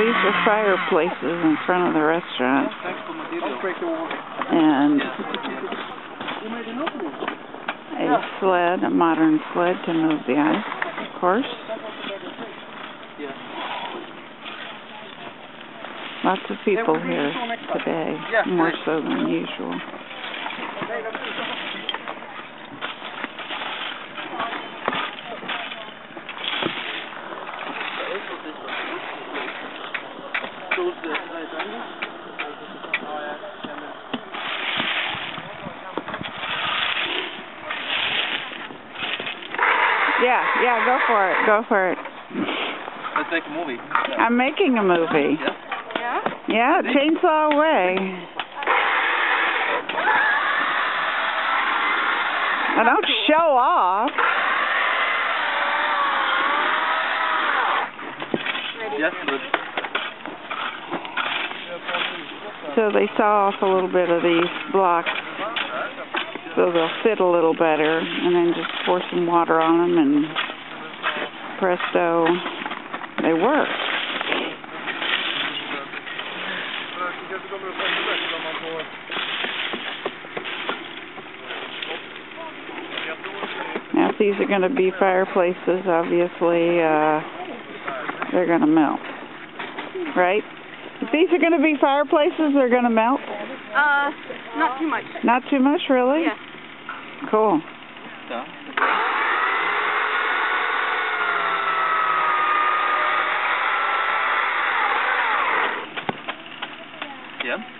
these are fireplaces in front of the restaurant. And a sled, a modern sled to move the ice, of course. Lots of people here today, more so than usual. Yeah, yeah, go for it, go for it. Let's make a movie. I'm making a movie. Yeah? Yeah, chainsaw away. Now don't show off. Yes. So they saw off a little bit of these blocks so they'll fit a little better and then just pour some water on them and presto, they work. Now if these are going to be fireplaces, obviously uh, they're going to melt, right? If these are going to be fireplaces, they're going to melt? Uh, not too much. Not too much, really? Yeah. Cool. Ja. Ja?